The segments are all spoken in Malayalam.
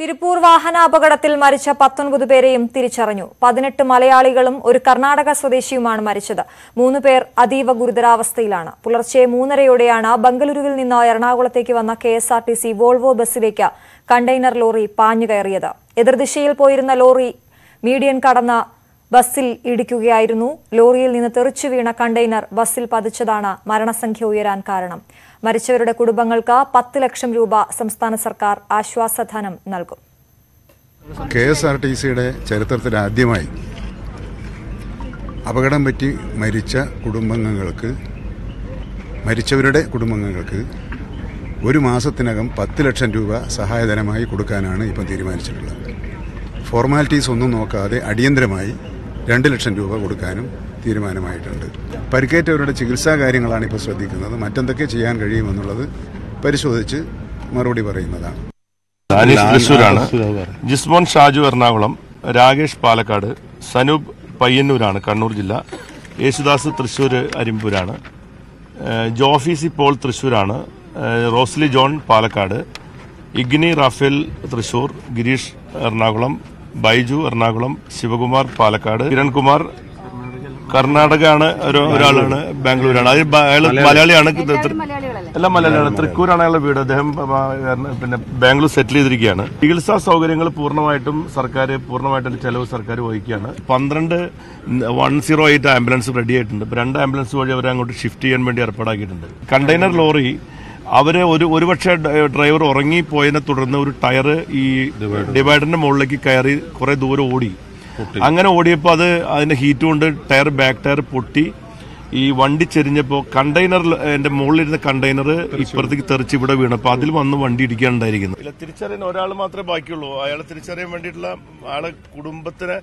തിരുപ്പൂർ വാഹനാപകടത്തിൽ മരിച്ച പത്തൊൻപത് പേരെയും തിരിച്ചറിഞ്ഞു. പതിനെട്ട് മലയാളികളും ഒരു കർണാടക സ്വദേശിയുമാണ് മരിച്ചത്. മൂന്ന് പേർ അതീവ ഗുരുതരാവസ്ഥയിലാണ്. പുലർച്ചെ മൂന്നരയോടെയാണ് ബംഗളൂരുവിൽ നിന്ന് എറണാകുളത്തേക്ക് വന്ന K S R T C Volvo ബസ്സിലേക്ക് container lorry പാഞ്ഞു കയറിയത് എതിർദിശയിൽ പോയിരുന്ന ലോറി മീഡിയൻ കടന്ന ബസ്സിൽ ഇടിക്കുകയായിരുന്നു. ലോറിയിൽ നിന്ന് തെറിച്ചു വീണ കണ്ടെയ്നർ ബസ്സിൽ പതിച്ചതാണ് മരണസംഖ്യ ഉയരാൻ കാരണം. മരിച്ചവരുടെ കുടുംബങ്ങൾക്ക് പത്ത് ലക്ഷം രൂപ സംസ്ഥാന സർക്കാർ ആശ്വാസധനം നൽകും. കെ എസ് ആർ ടി സിയുടെ ചരിത്രത്തിൽ ആദ്യമായി അപകടം പറ്റി മരിച്ച കുടുംബാംഗങ്ങൾക്ക് മരിച്ചവരുടെ കുടുംബാംഗങ്ങൾക്ക് ഒരു മാസത്തിനകം പത്ത് ലക്ഷം രൂപ സഹായധനമായി കൊടുക്കാനാണ് ഇപ്പം തീരുമാനിച്ചിട്ടുള്ളത്. ഫോർമാലിറ്റീസ് ഒന്നും നോക്കാതെ അടിയന്തരമായി രണ്ട് ലക്ഷം രൂപ കൊടുക്കാനും തീരുമാനമായിട്ടുണ്ട്. പരിക്കേറ്റവരുടെ ചികിത്സാ കാര്യങ്ങളാണ് ഇപ്പോൾ ശ്രദ്ധിക്കുന്നത്. മറ്റെന്തൊക്കെ ചെയ്യാൻ കഴിയുമെന്നുള്ളത് പരിശോധിച്ച് മറുപടി പറയുന്നതാണ്. ജിസ്മോൻ ഷാജു എറണാകുളം രാകേഷ് പാലക്കാട് സനൂപ് പയ്യന്നൂരാണ് കണ്ണൂർ ജില്ല. യേശുദാസ് തൃശ്ശൂർ അരിമ്പൂരാണ്. ജോഫി സി പോൾ തൃശ്ശൂരാണ്. റോസ്ലി ജോൺ പാലക്കാട്. ഇഗ്നി റാഫേൽ തൃശ്ശൂർ ഗിരീഷ് എറണാകുളം ബൈജു എറണാകുളം ശിവകുമാർ പാലക്കാട് കിരൺകുമാർ കർണാടക ആണ് ഒരു ഒരാളാണ് ബാംഗ്ലൂരാണ്. അത് ബ- അയാൾ മലയാളിയാണ്. എല്ലാം മലയാളിയാണ് തൃക്കൂരാണ് അയാളുടെ വീട്. അദ്ദേഹം പിന്നെ ബാംഗ്ലൂർ സെറ്റിൽ ചെയ്തിരിക്കുകയാണ്. ചികിത്സാ സൗകര്യങ്ങൾ പൂർണമായിട്ടും സർക്കാർ പൂർണമായിട്ടും ചെലവ് സർക്കാർ വഹിക്കുകയാണ്. പന്ത്രണ്ട് one zero eight ambulance ready ആയിട്ടുണ്ട്. ഇപ്പൊ രണ്ട് ആംബുലൻസ് വഴി അവരെ അങ്ങോട്ട് ഷിഫ്റ്റ് ചെയ്യാൻ വേണ്ടി ഏർപ്പാടാക്കിയിട്ടുണ്ട്. കണ്ടെയ്നർ ലോറി അവർ ഒരു ഒരുപക്ഷെ ഡ്രൈവർ ഉറങ്ങിപ്പോയതിനെ തുടർന്ന് ഒരു ടയർ ഈ ഡിവൈഡറിന്റെ മുകളിലേക്ക് കയറി കുറെ ദൂരം ഓടി. അങ്ങനെ ഓടിയപ്പോൾ അത് അതിന്റെ ഹീറ്റ് കൊണ്ട് ടയർ ബാക്ക് ടയർ പൊട്ടി. ഈ വണ്ടി ചെരിഞ്ഞപ്പോൾ കണ്ടെയ്നർ എന്റെ മുകളിലിരുന്ന കണ്ടെയ്നർ ഇപ്പുറത്തേക്ക് തെറിച്ച് ഇവിടെ വീണപ്പോൾ അതിൽ വന്ന് വണ്ടി ഇടിക്കാനുണ്ടായിരിക്കുന്നു ഇല്ല തിരിച്ചറിയാൻ ഒരാൾ മാത്രമേ ബാക്കിയുള്ളൂ. അയാളെ തിരിച്ചറിയാൻ വേണ്ടിയിട്ടുള്ള ആളെ കുടുംബത്തിനെ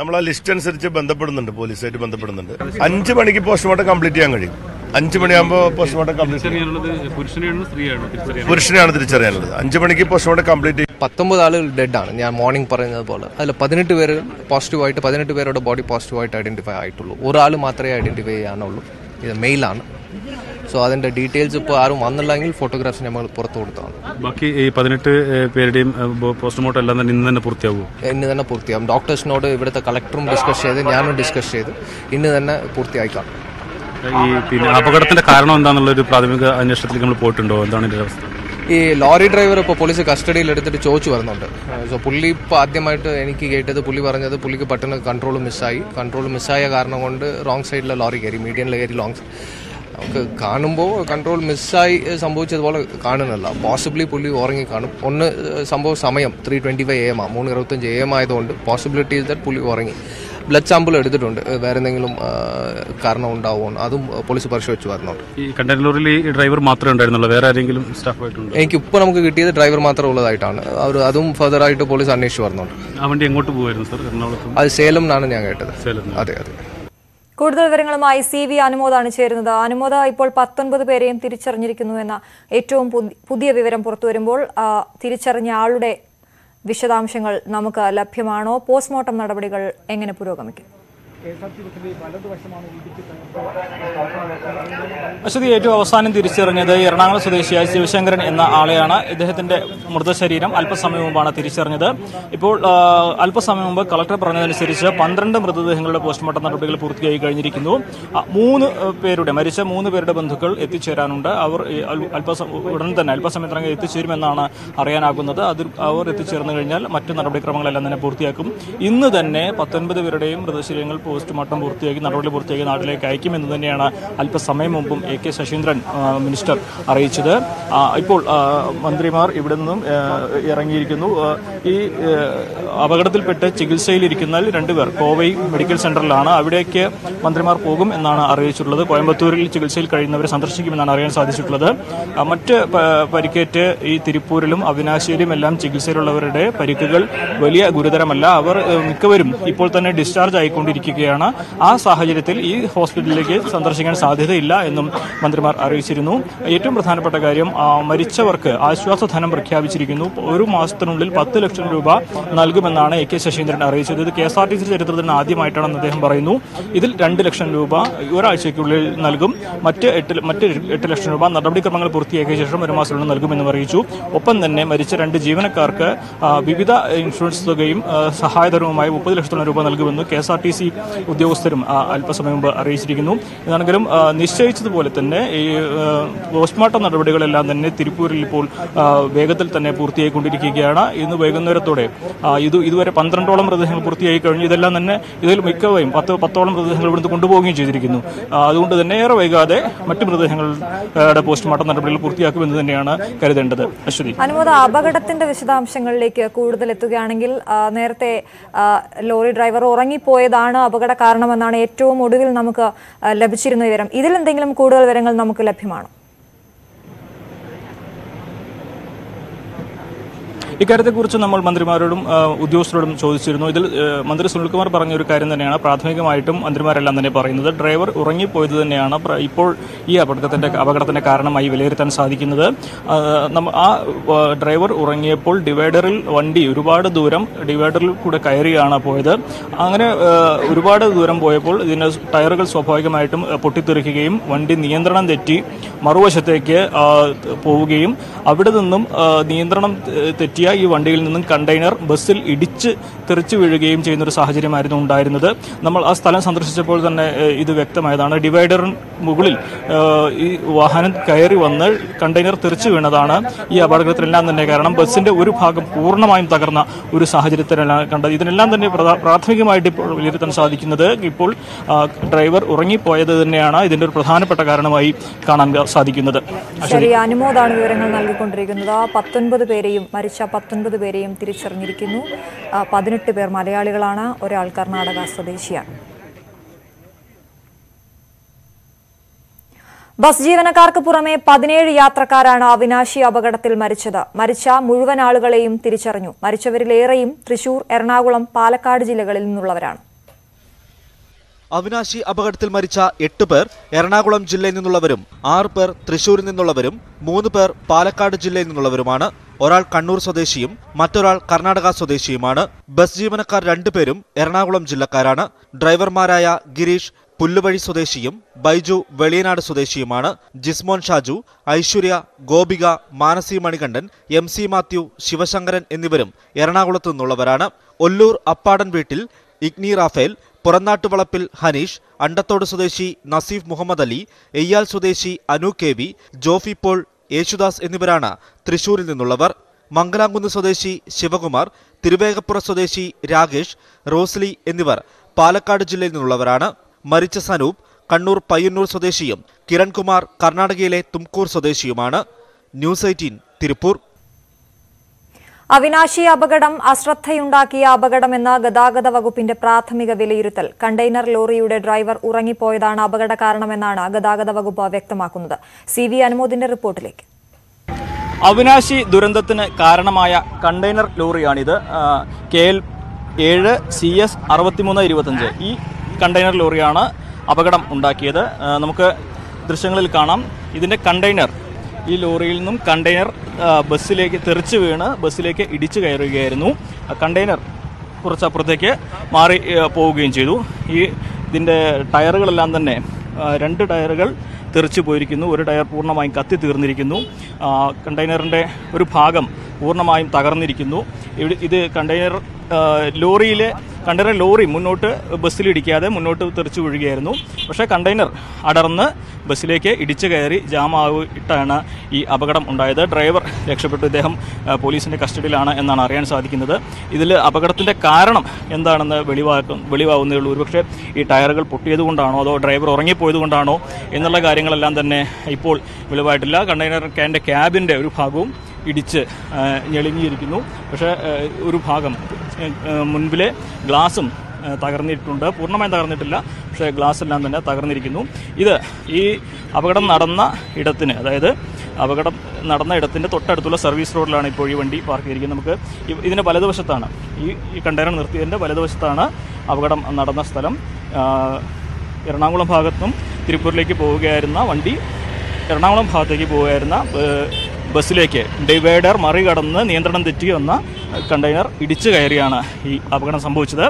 നമ്മൾ ആ ലിസ്റ്റ് അനുസരിച്ച് ബന്ധപ്പെടുന്നുണ്ട് പോലീസായിട്ട് ബന്ധപ്പെടുന്നുണ്ട്. അഞ്ച് മണിക്ക് പോസ്റ്റ്മോർട്ടം കംപ്ലീറ്റ് ചെയ്യാൻ കഴിയും. അഞ്ച് മണിയാകുമ്പോൾ പോസ്റ്റ്മോർട്ടം കംപ്ലീറ്റ് പുരുഷനെയാണ് തിരിച്ചറിയാനുള്ളത് അഞ്ച് മണിക്ക് പോസ്റ്റ്മോർട്ടം കംപ്ലീറ്റ് ചെയ്യും. പത്തൊമ്പത് ആളുകൾ ആണ് ഞാൻ മോർണിംഗ് പറഞ്ഞതുപോലെ അതിൽ പതിനെട്ട് പേര് പോസിറ്റീവായിട്ട് പതിനെട്ട് പേരുടെ ബോഡി പോസിറ്റീവായിട്ട് ഐഡന്റിഫൈ ആയിട്ടുള്ളൂ. ഒരാൾ മാത്രമേ ഐഡന്റിഫൈ ചെയ്യാനുള്ളൂ. ഇത് മെയിലാണ്. സോ അതിന്റെ ഡീറ്റെയിൽസ് ഇപ്പോൾ ആരും വന്നില്ലെങ്കിൽ ഫോട്ടോഗ്രാഫ്സ് നമ്മൾ പുറത്തു കൊടുത്തതാണ് ബാക്കി ഈ പതിനെട്ട് പേരുടെയും പോസ്റ്റ്മോർട്ടം എല്ലാം തന്നെ ഇന്ന് തന്നെ പൂർത്തിയാകും ഇന്ന് തന്നെ പൂർത്തിയാകും ഡോക്ടേഴ്സിനോട് ഇവിടുത്തെ കളക്ടറും ഡിസ്കസ് ചെയ്ത് ഞാനും ഡിസ്കസ് ചെയ്ത് ഇന്ന് തന്നെ പൂർത്തിയാക്കാം ഈ പിന്നെ അപകടത്തിന്റെ കാരണം എന്താണെന്നുള്ള ഒരു പ്രാഥമിക അന്വേഷണത്തിലേക്ക് നമ്മൾ പോയിട്ടുണ്ടോ? എന്താണ് ഇതിന്റെ അവസ്ഥ? ഈ ലോറി ഡ്രൈവർ ഇപ്പോൾ പോലീസ് കസ്റ്റഡിയിൽ എടുത്തിട്ട് ചോദിച്ചു വരുന്നുണ്ട്. സോ പുള്ളി ഇപ്പോൾ ആദ്യമായിട്ട് എനിക്ക് കേട്ടത് പുള്ളി പറഞ്ഞത് പുള്ളിക്ക് പെട്ടെന്ന് കൺട്രോൾ മിസ്സായി കൺട്രോൾ മിസ്സായ കാരണം കൊണ്ട് റോങ് സൈഡിലെ ലോറി കയറി മീഡിയനിൽ കയറി ലോങ് നമുക്ക് കാണുമ്പോൾ കൺട്രോൾ മിസ്സായി സംഭവിച്ചതുപോലെ കാണുന്നില്ല. പോസിബിളി പുള്ളി ഉറങ്ങി കാണും. ഒന്ന് സംഭവ സമയം three twenty five A M ആ മൂന്ന് ഇരുപത്തഞ്ച് എ എം ആയതുകൊണ്ട് പോസിബിലിറ്റി ഇസ് ദാറ്റ് പുള്ളി ഉറങ്ങി. ബ്ലഡ് സാമ്പിൾ എടുത്തിട്ടുണ്ട്. വേറെ എന്തെങ്കിലും കാരണം ഉണ്ടാവുമോ അതും പോലീസ് പരിശോധിച്ച് വരുന്നുണ്ട് ഈ കണ്ടെയ്നർ ലോറിയിൽ ഈ ഡ്രൈവർ മാത്രമേ ഉണ്ടായിരുന്നുള്ളൂ. വേറെ ആരെങ്കിലും സ്റ്റാഫായിട്ടുണ്ട് എനിക്ക് ഇപ്പോൾ നമുക്ക് കിട്ടിയത് ഡ്രൈവർ മാത്രം ഉള്ളതായിട്ടാണ്. അവർ അതും ഫർദർ ആയിട്ട് പോലീസ് അന്വേഷിച്ച് വരുന്നുണ്ട് ആ വണ്ടി എങ്ങോട്ട് പോകുമായിരുന്നു സർ? എറണാകുളത്ത് അത് സേലം എന്നാണ് ഞാൻ കേട്ടത്. അതെ അതെ. കൂടുതൽ വിവരങ്ങളുമായി സി വി അനുമോദാണ് ചേരുന്നത്. അനുമോദ ഇപ്പോൾ പത്തൊൻപത് പേരെയും തിരിച്ചറിഞ്ഞിരിക്കുന്നു എന്ന ഏറ്റവും പുതിയ വിവരം പുറത്തുവരുമ്പോൾ വരുമ്പോൾ തിരിച്ചറിഞ്ഞ ആളുടെ വിശദാംശങ്ങൾ നമുക്ക് ലഭ്യമാണോ? പോസ്റ്റ്മോർട്ടം നടപടികൾ എങ്ങനെ പുരോഗമിക്കും? അശ്വതി ഏറ്റവും അവസാനം തിരിച്ചറിഞ്ഞത് എറണാകുളം സ്വദേശിയായ ശിവശങ്കരൻ എന്ന ആളെയാണ്. ഇദ്ദേഹത്തിന്റെ മൃതശരീരം അല്പസമയം മുമ്പാണ് തിരിച്ചറിഞ്ഞത്. ഇപ്പോൾ അല്പസമയം മുമ്പ് കളക്ടർ പറഞ്ഞതനുസരിച്ച് പന്ത്രണ്ട് മൃതദേഹങ്ങളുടെ പോസ്റ്റ്മോർട്ടം നടപടികൾ പൂർത്തിയായി കഴിഞ്ഞിരിക്കുന്നു. മൂന്ന് പേരുടെ മരിച്ച മൂന്ന് പേരുടെ ബന്ധുക്കൾ എത്തിച്ചേരാനുണ്ട്. അവർ അല്പസമയം ഉടൻ തന്നെ അല്പസമയത്തിനകം എത്തിച്ചേരുമെന്നാണ് അറിയാനാകുന്നത്. അത് അവർ എത്തിച്ചേർന്നു കഴിഞ്ഞാൽ മറ്റു നടപടിക്രമങ്ങളെല്ലാം തന്നെ പൂർത്തിയാക്കും. ഇന്ന് തന്നെ പത്തൊൻപത് പേരുടെയും മൃതശരീരങ്ങൾ പോസ്റ്റ്മോർട്ടം പൂർത്തിയാക്കി നടപടി പൂർത്തിയാക്കി നാട്ടിലേക്ക് അയക്കുമെന്ന് തന്നെയാണ് അല്പസമയം മുമ്പും എ കെ ശശീന്ദ്രൻ മിനിസ്റ്റർ അറിയിച്ചത്. ഇപ്പോൾ മന്ത്രിമാർ ഇവിടെ നിന്നും ഇറങ്ങിയിരിക്കുന്നു. ഈ അപകടത്തിൽപ്പെട്ട് ചികിത്സയിലിരിക്കുന്ന രണ്ടുപേർ കോവൈ മെഡിക്കൽ സെന്ററിലാണ്. അവിടേക്ക് മന്ത്രിമാർ പോകും എന്നാണ് അറിയിച്ചിട്ടുള്ളത്. കോയമ്പത്തൂരിൽ ചികിത്സയിൽ കഴിയുന്നവരെ സന്ദർശിക്കുമെന്നാണ് അറിയാൻ സാധിച്ചിട്ടുള്ളത്. മറ്റ് പരിക്കേറ്റ് ഈ തിരുപ്പൂരിലും അവിനാശിയിലും എല്ലാം ചികിത്സയിലുള്ളവരുടെ പരിക്കുകൾ വലിയ ഗുരുതരമല്ല. അവർ മിക്കവരും ഇപ്പോൾ തന്നെ ഡിസ്ചാർജ് ആയിക്കൊണ്ടിരിക്കുകയാണ്. വരികയാണ് ആ സാഹചര്യത്തിൽ ഈ ഹോസ്പിറ്റലിലേക്ക് സന്ദർശിക്കാൻ സാധ്യതയില്ല എന്നും മന്ത്രിമാർ അറിയിച്ചിരുന്നു. ഏറ്റവും പ്രധാനപ്പെട്ട കാര്യം മരിച്ചവർക്ക് മരിച്ചവർക്ക് ആശ്വാസധനം പ്രഖ്യാപിച്ചിരിക്കുന്നു. ഒരു മാസത്തിനുള്ളിൽ പത്ത് ലക്ഷം രൂപ നൽകുമെന്നാണ് എ കെ ശശീന്ദ്രൻ അറിയിച്ചത്. ഇത് K S R T C ചരിത്രത്തിന് ആദ്യമായിട്ടാണെന്ന് അദ്ദേഹം പറയുന്നു. ഇതിൽ രണ്ട് ലക്ഷം രൂപ ഒരാഴ്ചയ്ക്കുള്ളിൽ നൽകും. മറ്റ് എട്ട് മറ്റ് എട്ട് ലക്ഷം രൂപ നടപടിക്രമങ്ങൾ പൂർത്തിയാക്കിയ ശേഷം ഒരു മാസത്തിനുള്ളിൽ നൽകുമെന്നും അറിയിച്ചു. ഒപ്പം തന്നെ മരിച്ച രണ്ട് ജീവനക്കാർക്ക് വിവിധ ഇൻഷുറൻസ് തുകയും സഹായധനവുമായി മുപ്പത് ലക്ഷത്തോളം രൂപ നൽകുമെന്ന് K S R T C ഉദ്യോഗസ്ഥരും അല്പസമയം മുമ്പ് അറിയിച്ചിരിക്കുന്നു. എന്നാണെങ്കിലും നിശ്ചയിച്ചതുപോലെ തന്നെ ഈ പോസ്റ്റ്മോർട്ടം നടപടികളെല്ലാം തന്നെ തിരുപ്പൂരിൽ ഇപ്പോൾ വേഗത്തിൽ തന്നെ പൂർത്തിയായിക്കൊണ്ടിരിക്കുകയാണ്. ഇന്ന് വൈകുന്നേരത്തോടെ ഇത് ഇതുവരെ പന്ത്രണ്ടോളം മൃതദേഹങ്ങൾ പൂർത്തിയായി കഴിഞ്ഞു. ഇതെല്ലാം തന്നെ ഇതിൽ മിക്കവയും പത്ത് പത്തോളം മൃതദേഹങ്ങൾ ഇവിടുന്ന് കൊണ്ടുപോവുകയും ചെയ്തിരിക്കുന്നു. അതുകൊണ്ട് തന്നെ ഏറെ വൈകാതെ മറ്റ് മൃതദേഹങ്ങളുടെ പോസ്റ്റ്മോർട്ടം നടപടികൾ പൂർത്തിയാക്കുമെന്ന് തന്നെയാണ് കരുതേണ്ടത്. അശ്വതി. അനുമോദ അപകടത്തിന്റെ വിശദാംശങ്ങളിലേക്ക് കൂടുതൽ എത്തുകയാണെങ്കിൽ നേരത്തെ ലോറി ഡ്രൈവർ ഉറങ്ങിപ്പോയതാണ് അപകട. കാരണമെന്നാണ് ഏറ്റവും ഒടുവിൽ നമുക്ക് ലഭിച്ചിരുന്ന വിവരം. ഇതിൽ എന്തെങ്കിലും കൂടുതൽ വിവരങ്ങൾ നമുക്ക് ലഭ്യമാണോ? ഇക്കാര്യത്തെക്കുറിച്ച് നമ്മൾ മന്ത്രിമാരോടും ഉദ്യോഗസ്ഥരോടും ചോദിച്ചിരുന്നു. ഇതിൽ മന്ത്രി സുനിൽകുമാർ പറഞ്ഞ ഒരു കാര്യം തന്നെയാണ്. പ്രാഥമികമായിട്ടും മന്ത്രിമാരെല്ലാം തന്നെ പറയുന്നത് ഡ്രൈവർ ഉറങ്ങിപ്പോയത് തന്നെയാണ്. ഇപ്പോൾ ഈ അപകടത്തിന്റെ അപകടത്തിന്റെ കാരണമായി വിലയിരുത്താൻ സാധിക്കുന്നത്. ആ, ഡ്രൈവർ ഉറങ്ങിയപ്പോൾ ഡിവൈഡറിൽ വണ്ടി ഒരുപാട് ദൂരം ഡിവൈഡറിൽ കൂടെ കയറിയാണ് പോയത്. അങ്ങനെ ഒരുപാട് ദൂരം പോയപ്പോൾ ഇതിന്റെ ടയറുകൾ സ്വാഭാവികമായിട്ടും പൊട്ടിത്തെറിക്കുകയും വണ്ടി നിയന്ത്രണം തെറ്റി മറുവശത്തേക്ക് പോവുകയും അവിടെ നിന്നും നിയന്ത്രണം തെ- ഈ വണ്ടിയിൽ നിന്നും കണ്ടെയ്നർ ബസ്സിൽ ഇടിച്ച് തെറിച്ചു വീഴുകയും ചെയ്യുന്ന ഒരു സാഹചര്യമായിരുന്നു ഉണ്ടായിരുന്നത്. നമ്മൾ ആ സ്ഥലം സന്ദർശിച്ചപ്പോൾ തന്നെ ഇത് വ്യക്തമായതാണ്. ഡിവൈഡറിന് മുകളിൽ ഈ വാഹനം കയറി വന്ന് കണ്ടെയ്നർ തെറിച്ചു വീണതാണ്. ഈ അപകടത്തിലെല്ലാം തന്നെ കാരണം ബസ്സിന്റെ ഒരു ഭാഗം പൂർണമായും തകർന്ന ഒരു സാഹചര്യത്തിലാണ് കണ്ടത്. ഇതിനെല്ലാം തന്നെ പ്രാഥമികമായിട്ട് ഇപ്പോൾ വിലയിരുത്താൻ സാധിക്കുന്നത് ഇപ്പോൾ ഡ്രൈവർ ഉറങ്ങിപ്പോയത് തന്നെയാണ് ഇതിന്റെ ഒരു പ്രധാനപ്പെട്ട കാരണമായി കാണാൻ സാധിക്കുന്നത്. ശരി. അനുമോദാണ് വിവരങ്ങൾ നൽകിക്കൊണ്ടിരിക്കുന്നത്. പത്തൊൻപത് പേരെയും മരിച്ച പത്തൊൻപത് പേരെയും തിരിച്ചറിഞ്ഞിരിക്കുന്നു. പതിനെട്ട് പേർ മലയാളികളാണ്. ഒരാൾ കർണാടക സ്വദേശിയാണ്. ബസ് ജീവനക്കാർക്ക് പുറമെ പതിനേഴ് യാത്രക്കാരാണ് അവിനാശി അപകടത്തിൽ മരിച്ചത്. മരിച്ച മുഴുവൻ ആളുകളെയും തിരിച്ചറിഞ്ഞു. മരിച്ചവരിലേറെയും തൃശൂർ എറണാകുളം പാലക്കാട് ജില്ലകളിൽ നിന്നുള്ളവരാണ്. അവിനാശി അപകടത്തിൽ മരിച്ച എട്ട് പേർ എറണാകുളം ജില്ലയിൽ നിന്നുള്ളവരും ആറ് പേർ തൃശൂരിൽ നിന്നുള്ളവരും മൂന്ന് പേർ പാലക്കാട് ജില്ലയിൽ നിന്നുള്ളവരുമാണ്. ഒരാൾ കണ്ണൂർ സ്വദേശിയും മറ്റൊരാൾ കർണാടക സ്വദേശിയുമാണ്. ബസ് ജീവനക്കാർ രണ്ടുപേരും എറണാകുളം ജില്ലക്കാരാണ്. ഡ്രൈവർമാരായ ഗിരീഷ് പുല്ലുവഴി സ്വദേശിയും ബൈജു വെളിയനാട് സ്വദേശിയുമാണ്. ജിസ്മോൻ ഷാജു ഐശ്വര്യ ഗോപിക മാനസി മണികണ്ഠൻ എം സി മാത്യു ശിവശങ്കരൻ എന്നിവരും എറണാകുളത്തു നിന്നുള്ളവരാണ്. ഒല്ലൂർ അപ്പാടൻ വീട്ടിൽ ഇഗ്നി റാഫേൽ പുറന്നാട്ടുവളപ്പിൽ ഹനീഷ് അണ്ടത്തോട് സ്വദേശി നസീഫ് മുഹമ്മദ് അലി എയ്യാൽ സ്വദേശി Anu K V Jofi Paul Yesudas എന്നിവരാണ് തൃശൂരിൽ നിന്നുള്ളവർ. മംഗലാംകുന്ന് സ്വദേശി ശിവകുമാർ തിരുവേഗപ്പുറ സ്വദേശി രാകേഷ് റോസ്ലി എന്നിവർ പാലക്കാട് ജില്ലയിൽ നിന്നുള്ളവരാണ്. മരിച്ച സനൂപ് കണ്ണൂർ പയ്യന്നൂർ സ്വദേശിയും കിരൺകുമാർ കർണാടകയിലെ തുംകൂർ സ്വദേശിയുമാണ്. News eighteen Tiruppur. അവിനാശി അപകടം അശ്രദ്ധയുണ്ടാക്കിയ അപകടമെന്ന ഗതാഗത വകുപ്പിന്റെ പ്രാഥമിക വിലയിരുത്തൽ. കണ്ടെയ്നർ ലോറിയുടെ ഡ്രൈവർ ഉറങ്ങിപ്പോയതാണ് അപകട കാരണമെന്നാണ് ഗതാഗത വകുപ്പ് വ്യക്തമാക്കുന്നത്. സി വി അനുമോദിന്റെ റിപ്പോർട്ടിലേക്ക്. അവിനാശി ദുരന്തത്തിന് കാരണമായ കണ്ടെയ്നർ ലോറിയാണിത്. കെ എൽ ഏഴ് സി എസ് അറുപത്തിമൂന്ന് ഇരുപത്തഞ്ച് ഈ കണ്ടെയ്നർ ലോറിയാണ് അപകടം ഉണ്ടാക്കിയത്. നമുക്ക് ദൃശ്യങ്ങളിൽ കാണാം. ഇതിന്റെ കണ്ടെയ്നർ ഈ ലോറിയിൽ നിന്നും കണ്ടെയ്നർ ബസ്സിലേക്ക് തെറിച്ച് വീണ് ബസ്സിലേക്ക് ഇടിച്ചു കയറുകയായിരുന്നു. കണ്ടെയ്നർ കുറച്ചപ്പുറത്തേക്ക് മാറി പോവുകയും ചെയ്തു. ഈ ഇതിന്റെ ടയറുകളെല്ലാം തന്നെ രണ്ട് ടയറുകൾ തെറിച്ചു പോയിരിക്കുന്നു. ഒരു ടയർ പൂർണമായും കത്തി തീർന്നിരിക്കുന്നു. കണ്ടെയ്നറിന്റെ ഒരു ഭാഗം പൂർണമായും തകർന്നിരിക്കുന്നു. ഇത് കണ്ടെയ്നർ ലോറിയിലെ കണ്ടെയ്നർ ലോറി മുന്നോട്ട് ബസ്സിലിടിക്കാതെ മുന്നോട്ട് തെറിച്ചു വീഴുകയായിരുന്നു. പക്ഷേ കണ്ടെയ്നർ അടർന്ന് ബസ്സിലേക്ക് ഇടിച്ചു കയറി ജാമായിട്ടാണ് ഈ അപകടം ഉണ്ടായത്. ഡ്രൈവർ രക്ഷപ്പെട്ടു. ഇദ്ദേഹം പോലീസിന്റെ കസ്റ്റഡിയിലാണ് എന്നാണ് അറിയാൻ സാധിക്കുന്നത്. ഇതിൽ അപകടത്തിന്റെ കാരണം എന്താണെന്ന് വെളിവാക്കും വെളിവാകുന്നേ ഉള്ളൂ. ഒരുപക്ഷെ ഈ ടയറുകൾ പൊട്ടിയത് കൊണ്ടാണോ അതോ ഡ്രൈവർ ഉറങ്ങിപ്പോയത് കൊണ്ടാണോ എന്നുള്ള കാര്യങ്ങളെല്ലാം തന്നെ ഇപ്പോൾ വെളിവായിട്ടില്ല. കണ്ടെയ്നർ ക്യാബിന്റെ ഒരു ഭാഗവും ഇടിച്ച് ഞെളിഞ്ഞിരിക്കുന്നു. പക്ഷേ ഒരു ഭാഗം മുൻപിലെ ഗ്ലാസും തകർന്നിട്ടുണ്ട്. പൂർണമായും തകർന്നിട്ടില്ല. പക്ഷേ ഗ്ലാസ് എല്ലാം തന്നെ തകർന്നിരിക്കുന്നു. ഇത് ഈ അപകടം നടന്ന ഇടത്തിന് അതായത് അപകടം നടന്ന ഇടത്തിന്റെ തൊട്ടടുത്തുള്ള സർവീസ് റോഡിലാണ് ഇപ്പോൾ ഈ വണ്ടി പാർക്ക് ചെയ്തിരിക്കുന്നത്. നമുക്ക് ഇതിന്റെ വലതുവശത്താണ് ഈ ഈ കണ്ടെയ്നർ നിർത്തിയതിന്റെ വലതുവശത്താണ് അപകടം നടന്ന സ്ഥലം. എറണാകുളം ഭാഗത്തും തിരുപ്പൂരിലേക്ക് പോവുകയായിരുന്ന വണ്ടി എറണാകുളം ഭാഗത്തേക്ക് പോവുകയായിരുന്ന ബസ്സിലേക്ക് ഡിവൈഡർ മറികടന്ന് നിയന്ത്രണം തെറ്റി വന്ന കണ്ടെയ്നർ ഇടിച്ചു കയറിയാണ് ഈ അപകടം സംഭവിച്ചത്.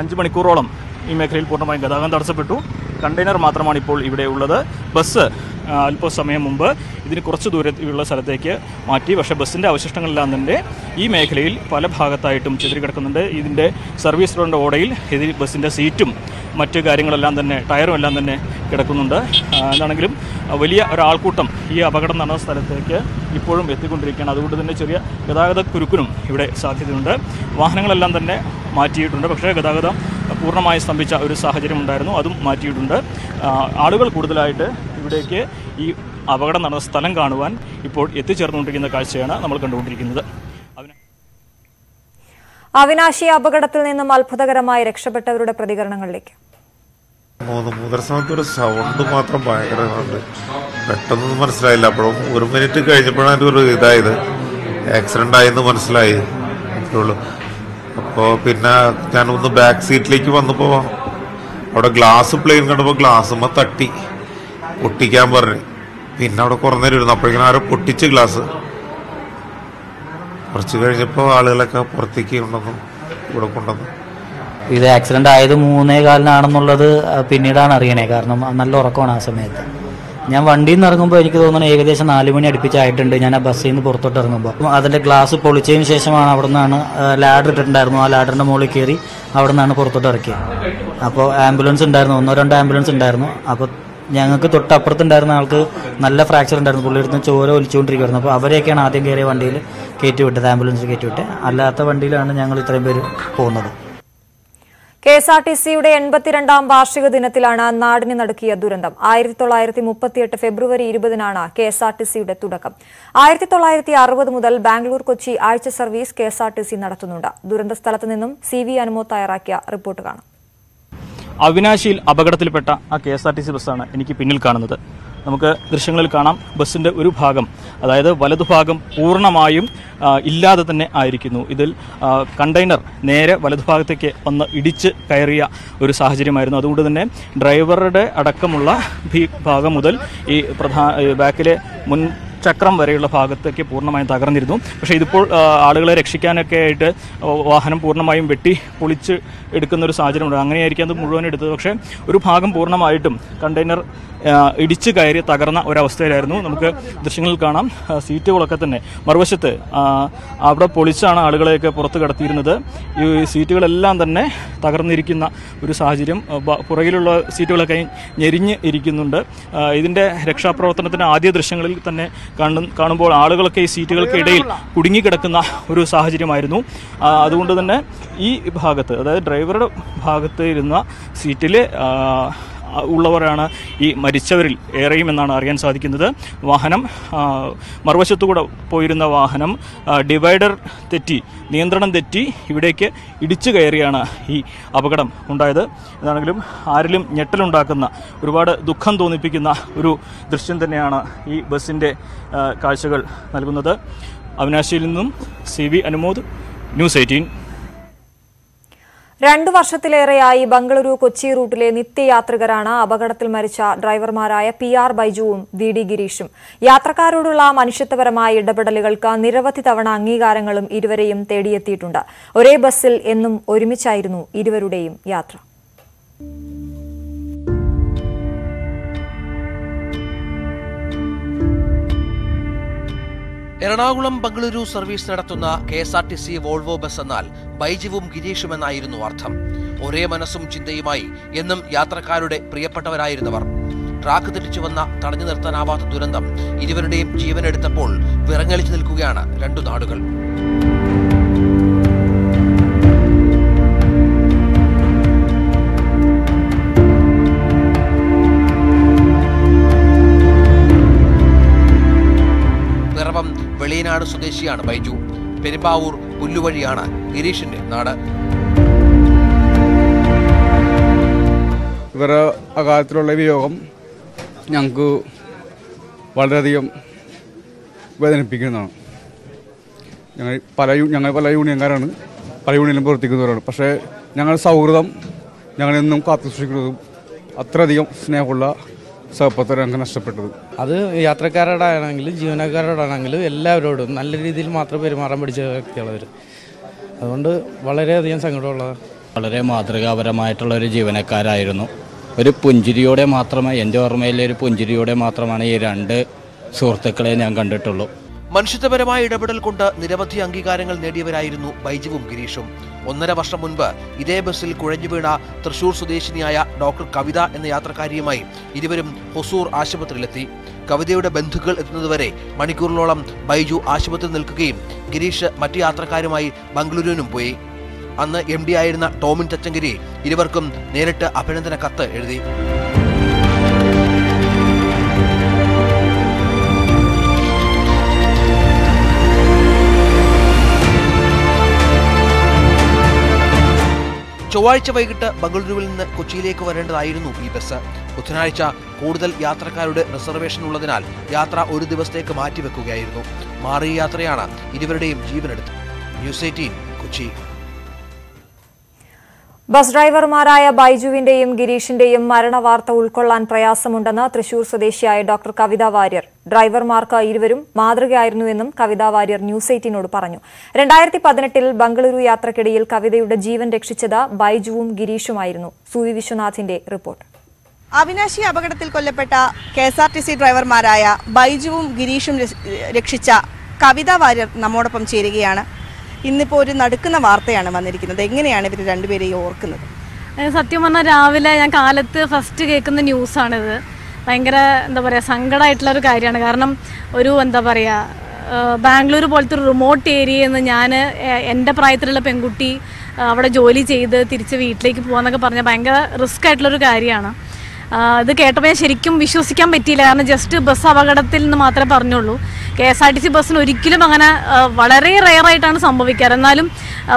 അഞ്ച് മണിക്കൂറോളം ഈ മേഖലയിൽ പൂർണമായും ഗതാഗതം തടസ്സപ്പെട്ടു. കണ്ടെയ്നർ മാത്രമാണ് ഇപ്പോൾ ഇവിടെ ഉള്ളത്. ബസ് അല്പസമയം മുമ്പ് ഇതിന് കുറച്ച് ദൂരത്തിലുള്ള സ്ഥലത്തേക്ക് മാറ്റി. പക്ഷേ ബസ്സിന്റെ അവശിഷ്ടങ്ങളെല്ലാം തന്നെ ഈ മേഖലയിൽ പല ഭാഗത്തായിട്ടും ചിതറിക്കിടക്കുന്നുണ്ട്. ഇതിന്റെ സർവീസ് റോഡിന്റെ ഓടയിൽ ഇതിൽ ബസ്സിന്റെ സീറ്റും മറ്റ് കാര്യങ്ങളെല്ലാം തന്നെ ടയറും എല്ലാം തന്നെ കിടക്കുന്നുണ്ട്. എന്താണെങ്കിലും വലിയ ഒരാൾക്കൂട്ടം ഈ അപകടം നടന്ന സ്ഥലത്തേക്ക് ഇപ്പോഴും എത്തിക്കൊണ്ടിരിക്കുകയാണ്. അതുകൊണ്ട് തന്നെ ചെറിയ ഗതാഗത കുരുക്കിനും ഇവിടെ സാധ്യതയുണ്ട്. വാഹനങ്ങളെല്ലാം തന്നെ മാറ്റിയിട്ടുണ്ട്. പക്ഷേ ഗതാഗതം പൂർണമായി സ്തംഭിച്ച ഒരു സാഹചര്യം ഉണ്ടായിരുന്നു. അതും മാറ്റിയിട്ടുണ്ട്. ആളുകൾ കൂടുതലായിട്ട് ഇവിടേക്ക് ഈ അപകടം നടന്ന സ്ഥലം കാണുവാൻ ഇപ്പോൾ എത്തിച്ചേർന്നുകൊണ്ടിരിക്കുന്ന കാഴ്ചയാണ് നമ്മൾ കണ്ടുകൊണ്ടിരിക്കുന്നത്. അവിനാശി അപകടത്തിൽ നിന്നും അത്ഭുതകരമായി രക്ഷപ്പെട്ടവരുടെ പ്രതികരണങ്ങളിലേക്ക്. മൂന്ന് മൂന്നര സമയത്ത് ഒരു സൗണ്ട് മാത്രം ഭയങ്കരമുണ്ട് പെട്ടെന്നൊന്നും മനസ്സിലായില്ല. അപ്പോഴും ഒരു മിനിറ്റ് കഴിഞ്ഞപ്പോഴാണ് അതിന്റെ ഒരു ഇതായത്. ആക്സിഡന്റ് ആയെന്ന് മനസ്സിലായി. അത്രേ ഉള്ളൂ. അപ്പോൾ പിന്നെ ഞാൻ ഒന്ന് ബാക്ക് സീറ്റിലേക്ക് വന്നപ്പോൾ അവിടെ ഗ്ലാസ് പ്ലെയിൻ കണ്ടപ്പോൾ ഗ്ലാസ്മ്മ തട്ടി. പൊട്ടിക്കാൻ പറഞ്ഞു. പിന്നെ അവിടെ കുറേ നേരം ഇരുന്നു. അപ്പോഴേക്കും ആരോ പൊട്ടിച്ച് ഗ്ലാസ് കുറച്ച് കഴിഞ്ഞപ്പോൾ ആളുകളൊക്കെ പുറത്തേക്ക് കൊണ്ടുവന്നു. ഇവിടെ കൊണ്ടുവന്നു. ഇത് ആക്സിഡന്റ് ആയത് മൂന്നേ കാലിനാണെന്നുള്ളത് പിന്നീടാണ് അറിയണേ. കാരണം നല്ല ഉറക്കമാണ് ആ സമയത്ത്. ഞാൻ വണ്ടിയിൽ നിന്ന് ഇറങ്ങുമ്പോൾ എനിക്ക് തോന്നുന്നു ഏകദേശം നാല് മണി അടുപ്പിച്ചായിട്ടുണ്ട്. ഞാൻ ആ ബസ്സിൽ നിന്ന് പുറത്തോട്ട് ഇറങ്ങുമ്പോൾ അതിന്റെ ഗ്ലാസ് പൊളിച്ചതിന് ശേഷമാണ് അവിടെ നിന്നാണ് ലാഡർ ഇട്ടിട്ടുണ്ടായിരുന്നു. ആ ലാഡറിന്റെ മുകളിൽ കയറി അവിടെ നിന്നാണ് പുറത്തോട്ട് ഇറക്കിയത് അപ്പോൾ ആംബുലൻസ് ഉണ്ടായിരുന്നു. ഒന്നോ രണ്ടോ ആംബുലൻസ് ഉണ്ടായിരുന്നു. അപ്പോൾ ഞങ്ങൾക്ക് തൊട്ടപ്പുറത്തുണ്ടായിരുന്ന ആൾക്ക് നല്ല ഫ്രാക്ചർ ഉണ്ടായിരുന്നു. പുള്ളിയെടുത്ത് ചോര ഒലിച്ചുകൊണ്ടിരിക്കുവായിരുന്നു. അപ്പോൾ അവരെയൊക്കെയാണ് ആദ്യം കയറിയ വണ്ടിയിൽ കയറ്റി വിട്ടത്. ആംബുലൻസിൽ കയറ്റി വിട്ട്. അല്ലാത്ത വണ്ടിയിലാണ് ഞങ്ങൾ ഇത്രയും പേര് പോകുന്നത്. കെ എസ് ആർ ടി സിയുടെ എൺപത്തിരണ്ടാം വാർഷിക ദിനത്തിലാണ് നാടിന് നടക്കിയ ദുരന്തം. ആയിരത്തി തൊള്ളായിരത്തി മുപ്പത്തിയെട്ട് ഫെബ്രുവരി ഇരുപതിനാണ് കെ എസ് ആർ ടി സിയുടെ തുടക്കം. ആയിരത്തി തൊള്ളായിരത്തി അറുപത് മുതൽ ബാംഗ്ലൂർ കൊച്ചി ആഴ്ച service K S R T C നടത്തുന്നുണ്ട്. ദുരന്ത സ്ഥലത്ത് നിന്നും സി വി അനുമോ തയ്യാറാക്കിയ റിപ്പോർട്ട് കാണാം. അവിനാശിയിൽ അപകടത്തിൽപ്പെട്ട ആ K S R T C ബസ്സാണ് എനിക്ക് പിന്നിൽ കാണുന്നത്. നമുക്ക് ദൃശ്യങ്ങളിൽ കാണാം ബസ്സിന്റെ ഒരു ഭാഗം അതായത് വലതുഭാഗം പൂർണമായും ഇല്ലാതെ തന്നെ ആയിരിക്കുന്നു. ഇതിൽ കണ്ടെയ്നർ നേരെ വലതുഭാഗത്തേക്ക് വന്ന് ഇടിച്ച് കയറിയ ഒരു സാഹചര്യമായിരുന്നു. അതുകൊണ്ട് തന്നെ ഡ്രൈവറുടെ അടക്കമുള്ള ഭീ ഭാഗം മുതൽ ഈ പ്രധാന ബാക്കിലെ മുൻ ചക്രം വരെയുള്ള ഭാഗത്തേക്ക് പൂർണമായും തകർന്നിരുന്നു. പക്ഷേ ഇതിപ്പോൾ ആളുകളെ രക്ഷിക്കാനൊക്കെ ആയിട്ട് വാഹനം പൂർണമായും വെട്ടി പൊളിച്ച് എടുക്കുന്ന ഒരു സാഹചര്യമുണ്ട്. അങ്ങനെയായിരിക്കും അത് മുഴുവൻ എടുത്തത്. പക്ഷേ ഒരു ഭാഗം പൂർണമായിട്ടും കണ്ടെയ്നർ ഇടിച്ചു കയറി തകർന്ന ഒരവസ്ഥയിലായിരുന്നു. നമുക്ക് ദൃശ്യങ്ങളിൽ കാണാം. സീറ്റുകളൊക്കെ തന്നെ. മറുവശത്ത് അവിടെ പൊളിച്ചാണ് ആളുകളെയൊക്കെ പുറത്ത് കടത്തിയിരുന്നത്. ഈ സീറ്റുകളെല്ലാം തന്നെ തകർന്നിരിക്കുന്ന ഒരു സാഹചര്യം. പുറകിലുള്ള സീറ്റുകളൊക്കെ ഞെരിഞ്ഞ് ഇരിക്കുന്നുണ്ട്. ഇതിന്റെ രക്ഷാപ്രവർത്തനത്തിന്റെ ആദ്യ ദൃശ്യങ്ങളിൽ തന്നെ കാണും കാണുമ്പോൾ ആളുകളൊക്കെ ഈ സീറ്റുകൾക്ക് ഇടയിൽ കുടുങ്ങിക്കിടക്കുന്ന ഒരു സാഹചര്യമായിരുന്നു. അതുകൊണ്ട് തന്നെ ഈ ഭാഗത്ത് അതായത് ഡ്രൈവറുടെ ഭാഗത്ത് ഇരുന്ന സീറ്റിൽ ഉള്ളവരാണ് ഈ മരിച്ചവരിൽ ഏറെയും എന്നാണ് അറിയാൻ സാധിക്കുന്നത്. വാഹനം മറുവശത്തുകൂടെ പോയിരുന്ന വാഹനം ഡിവൈഡർ തെറ്റി നിയന്ത്രണം തെറ്റി ഇവിടേക്ക് ഇടിച്ചു കയറിയാണ് ഈ അപകടം ഉണ്ടായത്. എന്താണെങ്കിലും ആരിലും ഞെട്ടലുണ്ടാക്കുന്ന ഒരുപാട് ദുഃഖം തോന്നിപ്പിക്കുന്ന ഒരു ദൃശ്യം തന്നെയാണ് ഈ ബസ്സിന്റെ കാഴ്ചകൾ നൽകുന്നത്. അവിനാശിയിൽ നിന്നും C V Anumod news eighteen. രണ്ടു വർഷത്തിലേറെയായി ബംഗളൂരു കൊച്ചി റൂട്ടിലെ നിത്യയാത്രികരാണ് അപകടത്തിൽ മരിച്ച ഡ്രൈവർമാരായ പി ആർ ബൈജുവും വി ഡി ഗിരീഷും. യാത്രക്കാരോടുള്ള മനുഷ്യത്വപരമായ ഇടപെടലുകൾക്ക് നിരവധി തവണ അംഗീകാരങ്ങളും ഇരുവരെയും തേടിയെത്തിയിട്ടുണ്ട്. ഒരേ ബസ്സിൽ എന്നും ഒരുമിച്ചായിരുന്നു ഇരുവരുടെയും യാത്ര. എറണാകുളം ബംഗളൂരു സർവീസ് നടത്തുന്ന K S R T C Volvo bus എന്നാൽ ബൈജുവും ഗിരീഷും എന്നായിരുന്നു അർത്ഥം. ഒരേ മനസ്സും ചിന്തയുമായി എന്നും യാത്രക്കാരുടെ പ്രിയപ്പെട്ടവരായിരുന്നവർ. ട്രാക്ക് തെറ്റിച്ചു വന്ന തടഞ്ഞു നിർത്താനാവാത്ത ദുരന്തം ഇരുവരുടെയും ജീവനെടുത്തപ്പോൾ വിറങ്ങലിച്ചു നിൽക്കുകയാണ് രണ്ടു നാടുകൾ. വെളിയനാട് സ്വദേശിയാണ് ബൈജു. പെരുമ്പാവൂർ പുല്ലുവഴിയാണ് ഗിരീഷിന്റെ നാട്. ഇവരുടെ അകാലത്തിലുള്ള വിയോഗം ഞങ്ങൾക്ക് വളരെയധികം വേദനിപ്പിക്കുന്നതാണ്. ഞങ്ങൾ പല ഞങ്ങൾ പല യൂണിയൻകാരാണ്. പല യൂണിയനിലും പ്രവർത്തിക്കുന്നവരാണ്. പക്ഷേ ഞങ്ങളുടെ സൗഹൃദം ഞങ്ങളെന്നും കാത്തു സൂക്ഷിക്കുന്നതും അത്രയധികം സ്നേഹമുള്ള ഞങ്ങൾക്ക് നഷ്ടപ്പെട്ടത്. അത് യാത്രക്കാരോടാണെങ്കിലും ജീവനക്കാരോടാണെങ്കിലും എല്ലാവരോടും നല്ല രീതിയിൽ മാത്രം പെരുമാറാൻ പഠിച്ച വ്യക്തികളവർ അതുകൊണ്ട് വളരെയധികം സങ്കടമുള്ളതാണ്. വളരെ മാതൃകാപരമായിട്ടുള്ള ഒരു ജീവനക്കാരായിരുന്നു. ഒരു പുഞ്ചിരിയോടെ മാത്രമേ എന്റെ ഓർമ്മയിലെ ഒരു പുഞ്ചിരിയോടെ മാത്രമാണ് ഈ രണ്ട് സുഹൃത്തുക്കളെ ഞാൻ കണ്ടിട്ടുള്ളൂ. മനുഷ്യത്വപരമായ ഇടപെടൽ കൊണ്ട് നിരവധി അംഗീകാരങ്ങൾ നേടിയവരായിരുന്നു ബൈജുവും ഗിരീഷും. ഒന്നര വർഷം മുൻപ് ഇതേ ബസ്സിൽ കുഴഞ്ഞു വീണ തൃശൂർ സ്വദേശിനിയായ ഡോക്ടർ കവിത എന്ന യാത്രക്കാരിയുമായി ഇരുവരും ഹൊസൂർ ആശുപത്രിയിലെത്തി. കവിതയുടെ ബന്ധുക്കൾ എത്തുന്നതുവരെ മണിക്കൂറിലോളം ബൈജു ആശുപത്രിയിൽ നിൽക്കുകയും ഗിരീഷ് മറ്റു യാത്രക്കാരുമായി ബംഗളൂരുവിനും പോയി. അന്ന് എം ആയിരുന്ന ടോമിൻ തച്ചങ്കരി ഇരുവർക്കും നേരിട്ട് അഭിനന്ദന കത്ത് എഴുതി. ചൊവ്വാഴ്ച വൈകിട്ട് ബംഗളൂരുവിൽ നിന്ന് കൊച്ചിയിലേക്ക് വരേണ്ടതായിരുന്നു ഈ ബസ്. ബുധനാഴ്ച കൂടുതൽ യാത്രക്കാരുടെ റിസർവേഷൻ ഉള്ളതിനാൽ യാത്ര ഒരു ദിവസത്തേക്ക് മാറ്റിവെക്കുകയായിരുന്നു. മാറിയ യാത്രയാണ് ഇരുവരുടെയും ജീവനെടുത്തത്. News eighteen Kochi. ബസ് ഡ്രൈവർമാരായ ബൈജുവിന്റെയും ഗിരീഷിന്റെയും മരണവാർത്ത ഉൾക്കൊള്ളാൻ പ്രയാസമുണ്ടെന്ന് തൃശൂർ സ്വദേശിയായ ഡോക്ടർ കവിതാ വാര്യർ. ഡ്രൈവർമാർക്ക് ഇരുവരും മാതൃകയായിരുന്നുവെന്നും കവിതാ വാര്യർ ന്യൂസ് എയ്റ്റീനോട് പറഞ്ഞു. രണ്ടായിരത്തി പതിനെട്ടിൽ ബംഗളൂരു യാത്രക്കിടയിൽ കവിതയുടെ ജീവൻ രക്ഷിച്ചത് ബൈജുവും ഗിരീഷുമായിരുന്നു. സൂവി വിശ്വനാഥിന്റെ റിപ്പോർട്ട്. അവിനാശി അപകടത്തിൽ കൊല്ലപ്പെട്ട K S R T C ഡ്രൈവർമാരായ ബൈജുവും ഗിരീഷും രക്ഷിച്ച കവിതാ വാര്യർ നമ്മോടൊപ്പം ചേരുകയാണ്. ഇന്നിപ്പോൾ ഒരു നടക്കുന്ന വാർത്തയാണ് വന്നിരിക്കുന്നത്. എങ്ങനെയാണ് ഇവർ രണ്ടുപേരെയും ഓർക്കുന്നത്? സത്യം പറഞ്ഞാൽ രാവിലെ ഞാൻ കാലത്ത് ഫസ്റ്റ് കേൾക്കുന്ന ന്യൂസാണിത്. ഭയങ്കര എന്താ പറയുക സങ്കടമായിട്ടുള്ള ഒരു കാര്യമാണ്. കാരണം ഒരു എന്താ പറയുക ബാംഗ്ലൂർ പോലത്തെ ഒരു റിമോട്ട് ഏരിയയിൽ ഞാൻ എന്റെ പ്രായത്തിലുള്ള പെൺകുട്ടി അവിടെ ജോലി ചെയ്ത് തിരിച്ച് വീട്ടിലേക്ക് പോകാന്നൊക്കെ പറഞ്ഞാൽ ഭയങ്കര റിസ്ക് ആയിട്ടുള്ളൊരു കാര്യമാണ്. ഇത് കേട്ടപ്പോൾ ഞാൻ ശരിക്കും വിശ്വസിക്കാൻ പറ്റിയില്ല. കാരണം ജസ്റ്റ് ബസ് അപകടത്തിൽ നിന്ന് മാത്രമേ പറഞ്ഞുള്ളൂ. K S R T C ബസ്സിന് ഒരിക്കലും അങ്ങനെ വളരെ റെയറായിട്ടാണ് സംഭവിക്കാറ്. എന്നാലും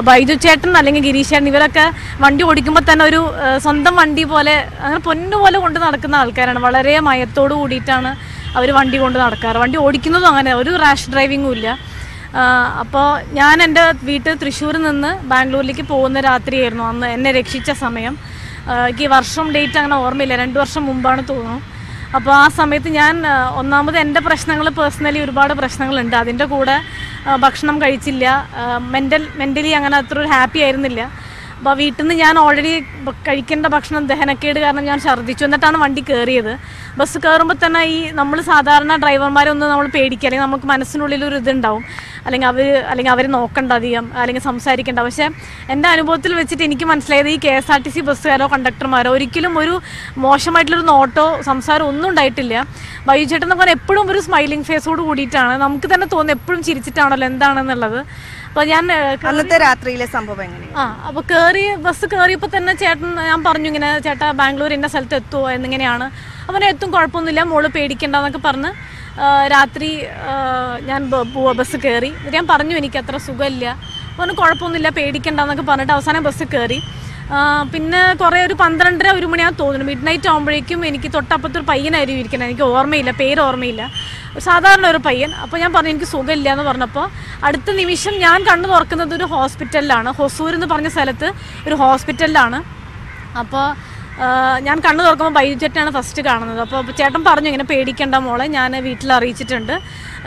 ബൈജു ചേട്ടൻ അല്ലെങ്കിൽ ഗിരീഷ് ചേട്ടൻ ഇവരൊക്കെ വണ്ടി ഓടിക്കുമ്പോൾ തന്നെ ഒരു സ്വന്തം വണ്ടി പോലെ അങ്ങനെ പൊന്നു പോലെ കൊണ്ട് നടക്കുന്ന ആൾക്കാരാണ്. വളരെ മയത്തോട് കൂടിയിട്ടാണ് അവർ വണ്ടി കൊണ്ട് നടക്കാറ്. വണ്ടി ഓടിക്കുന്നതും അങ്ങനെ ഒരു റാഷ് ഡ്രൈവിങ്ങും ഇല്ല. അപ്പോൾ ഞാൻ എന്റെ വീട്ടിൽ തൃശ്ശൂരിൽ നിന്ന് ബാംഗ്ലൂരിലേക്ക് പോകുന്ന രാത്രിയായിരുന്നു. അന്ന് എന്നെ രക്ഷിച്ച സമയം. എനിക്ക് വർഷം ഡേറ്റ് അങ്ങനെ ഓർമ്മയില്ല. രണ്ട് വർഷം മുമ്പാണ് തോന്നുന്നു. അപ്പോൾ ആ സമയത്ത് ഞാൻ ഒന്നാമത് എന്റെ പ്രശ്നങ്ങൾ പേഴ്സണലി ഒരുപാട് പ്രശ്നങ്ങളുണ്ട്. അതിന്റെ കൂടെ ഭക്ഷണം കഴിച്ചില്ല. മെന്റൽ മെന്റലി അങ്ങനെ അത്ര ഒരു ഹാപ്പി ആയിരുന്നില്ല. അപ്പോൾ വീട്ടിൽ നിന്ന് ഞാൻ ഓൾറെഡി കഴിക്കേണ്ട ഭക്ഷണം ദഹനക്കേട് കാരണം ഞാൻ ഛർദ്ദിച്ചു. എന്നിട്ടാണ് വണ്ടി കയറിയത് ബസ് കയറുമ്പോൾ തന്നെ ഈ നമ്മൾ സാധാരണ ഡ്രൈവർമാരെ ഒന്ന് നമ്മൾ പേടിക്കുക അല്ലെങ്കിൽ നമുക്ക് മനസ്സിനുള്ളിൽ ഒരു ഇതുണ്ടാവും. അല്ലെങ്കിൽ അവർ അല്ലെങ്കിൽ അവർ നോക്കണ്ട അധികം അല്ലെങ്കിൽ സംസാരിക്കേണ്ട. പക്ഷേ എന്റെ അനുഭവത്തിൽ വെച്ചിട്ട് എനിക്ക് മനസ്സിലായത് ഈ K S R T C ബസ്സുകാരോ കണ്ടക്ടർമാരോ ഒരിക്കലും ഒരു മോശമായിട്ടുള്ളൊരു നോട്ടോ സംസാരം ഒന്നും ഉണ്ടായിട്ടില്ല. വൈകുചേട്ടൻ എന്ന് പറഞ്ഞാൽ എപ്പോഴും ഒരു സ്മൈലിംഗ് ഫേസോട് കൂടിയിട്ടാണ്. നമുക്ക് തന്നെ തോന്നുന്നു എപ്പോഴും ചിരിച്ചിട്ടാണല്ലോ എന്താണെന്നുള്ളത്. അപ്പോൾ ഞാൻ അന്നത്തെ രാത്രിയിലെ സംഭവം എങ്ങനെ ആ അപ്പൊ കയറി ബസ് കേറിയപ്പോ തന്നെ ചേട്ടൻ ഞാൻ പറഞ്ഞു ഇങ്ങനെ ചേട്ടാ ബാംഗ്ലൂർ ഇന്ന സ്ഥലത്ത് എത്തുമോ എന്നിങ്ങനെയാണ്. അവനെ എത്തും കുഴപ്പമൊന്നുമില്ല മോൾ പേടിക്കണ്ടെന്നൊക്കെ പറഞ്ഞ് ആ, രാത്രി ഞാൻ ബസ് കയറി ഞാൻ പറഞ്ഞു എനിക്ക് അത്ര സുഖമില്ല. അവന് കുഴപ്പമൊന്നുമില്ല പേടിക്കണ്ടെന്നൊക്കെ പറഞ്ഞിട്ട് അവസാനം ബസ് കയറി പിന്നെ കുറേ ഒരു പന്ത്രണ്ടര ഒരു മണിയാണ് തോന്നുന്നു. മിഡ് നൈറ്റ് ആകുമ്പോഴേക്കും എനിക്ക് തൊട്ടപ്പുറത്തൊരു പയ്യനായിരുന്നു ഇരിക്കുന്നത്. എനിക്ക് ഓർമ്മയില്ല പേര് ഓർമ്മയില്ല. സാധാരണ ഒരു പയ്യൻ. അപ്പോൾ ഞാൻ പറഞ്ഞു എനിക്ക് സുഖമില്ല എന്ന് പറഞ്ഞപ്പോൾ അടുത്ത നിമിഷം ഞാൻ കണ്ണു തുറക്കുന്നത് ഒരു ഹോസ്പിറ്റലിലാണ് ഹൊസൂർ എന്ന് പറഞ്ഞ സ്ഥലത്ത് ഒരു ഹോസ്പിറ്റലിലാണ് അപ്പോൾ ഞാൻ കണ്ണു തുറക്കുമ്പോൾ ബൈജറ്റാണ് ഫസ്റ്റ് കാണുന്നത്. അപ്പോൾ ചേട്ടൻ പറഞ്ഞു ഇങ്ങനെ പേടിക്കേണ്ട മോളെ ഞാൻ വീട്ടിൽ അറിയിച്ചിട്ടുണ്ട്.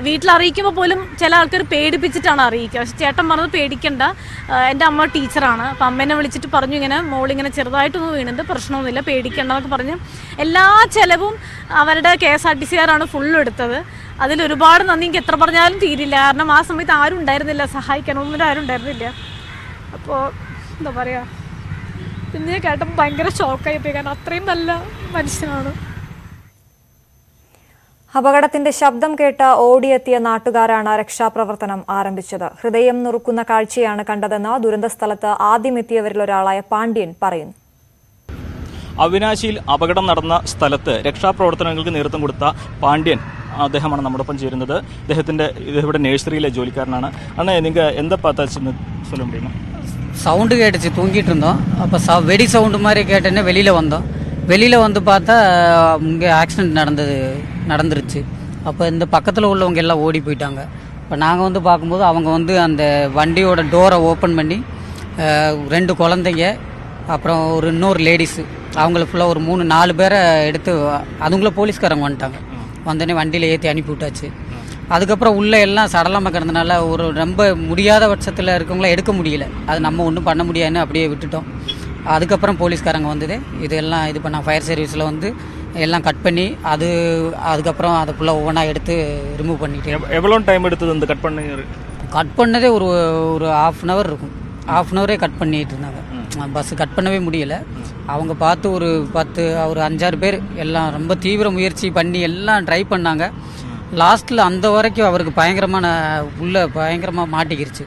വീട്ടിൽ അറിയിക്കുമ്പോൾ പോലും ചില ആൾക്കാർ പേടിപ്പിച്ചിട്ടാണ് അറിയിക്കുക. പക്ഷെ ചേട്ടൻ പറഞ്ഞത് പേടിക്കണ്ട. എന്റെ അമ്മ ടീച്ചറാണ്. അപ്പം അമ്മേനെ വിളിച്ചിട്ട് പറഞ്ഞു ഇങ്ങനെ മോളിങ്ങനെ ചെറുതായിട്ടൊന്നും വീണുണ്ട് പ്രശ്നമൊന്നുമില്ല പേടിക്കണ്ട എന്നൊക്കെ പറഞ്ഞ് എല്ലാ ചിലവും അവരുടെ കെ എസ് ആർ ടി സിക്കാരാണ് ഫുൾ എടുത്തത്. അതിലൊരുപാട് നന്ദി. എനിക്ക് എത്ര പറഞ്ഞാലും തീരില്ല. കാരണം ആ സമയത്ത് ആരും ഉണ്ടായിരുന്നില്ല. സഹായിക്കാനൊന്നും ആരും ഉണ്ടായിരുന്നില്ല. അപ്പോൾ എന്താ പറയുക എന്ന് കേട്ടപ്പോൾ ഭയങ്കര ഷോക്കായി പോയി കാരണം അത്രയും നല്ല മനുഷ്യനാണ്. അപകടത്തിന്റെ ശബ്ദം കേട്ട ഓടിയെത്തിയ നാട്ടുകാരാണ് രക്ഷാപ്രവർത്തനം ആരംഭിച്ചത്. ഹൃദയം നുറുക്കുന്ന കാഴ്ചയാണ് കണ്ടതെന്ന് ദുരന്തസ്ഥലത്ത് ആദ്യമെത്തിയവരിൽ ഒരാളായ പാണ്ഡ്യൻ പറയുന്നു. അവിനാശിയിൽ അപകടം നടന്ന സ്ഥലത്ത് രക്ഷാപ്രവർത്തനങ്ങൾക്ക് നേതൃത്വം കൊടുത്ത പാണ്ഡ്യൻ അദ്ദേഹമാണ് നമ്മുടെ ചേരുന്നത്. അദ്ദേഹത്തിന്റെ ഇവിടെ നഴ്സറിയിലെ ജോലിക്കാരനാണ്. അണ്ണേ നിങ്ങൾക്ക് എന്താ പാത്താച്ചെന്ന് സ്വലം சவுண்டு கேட்டுச்சு தூங்கிட்டு இருந்தோம். அப்போ ச வெடி சவுண்டு மாதிரி கேட்டோன்னே வெளியில் வந்தோம். வெளியில் வந்து பார்த்தா இங்கே ஆக்சிடெண்ட் நடந்தது நடந்துருச்சு. அப்போ இந்த பக்கத்தில் உள்ளவங்க எல்லாம் ஓடி போயிட்டாங்க. இப்போ நாங்கள் வந்து பார்க்கும்போது அவங்க வந்து அந்த வண்டியோட டோரை ஓப்பன் பண்ணி ரெண்டு குழந்தைங்க அப்புறம் ஒரு இன்னொரு லேடிஸு அவங்கள ஃபுல்லாக ஒரு மூணு நாலு பேரை எடுத்து அதுங்கள போலீஸ்காரங்க வந்துட்டாங்க. வந்தோடனே வண்டியில் ஏற்றி அனுப்பி விட்டாச்சு. அதுக்கப்புறம் உள்ளே எல்லாம் சடலமாக கிடந்தனால ஒரு ரொம்ப முடியாத பட்சத்தில் இருக்கவங்கள எடுக்க முடியல. அது நம்ம ஒன்றும் பண்ண முடியாதுன்னு அப்படியே விட்டுட்டோம். அதுக்கப்புறம் போலீஸ்காரங்க வந்தது. இதெல்லாம் இது பண்ண ஃபயர் சர்வீஸில் வந்து எல்லாம் கட் பண்ணி அது அதுக்கப்புறம் அதை ஃபுல்லாக ஒவ்வொன்றா எடுத்து ரிமூவ் பண்ணிட்டு எவ்வளோ டைம் எடுத்தது இந்த கட் பண்ணி கட் பண்ணதே ஒரு ஒரு ஆஃப் அன் ஹவர் இருக்கும். ஆஃப் அன் ஹவரே கட் பண்ணிட்டு இருந்தாங்க. பஸ் கட் பண்ணவே முடியல. அவங்க பார்த்து ஒரு பத்து ஒரு அஞ்சாறு பேர் எல்லாம் ரொம்ப தீவிர முயற்சி பண்ணி எல்லாம் ட்ரை பண்ணாங்க. லாஸ்ட்டில் அந்த வரைக்கும் அவருக்கு பயங்கரமான உள்ள பயங்கரமாக மாட்டிக்கிருச்சு.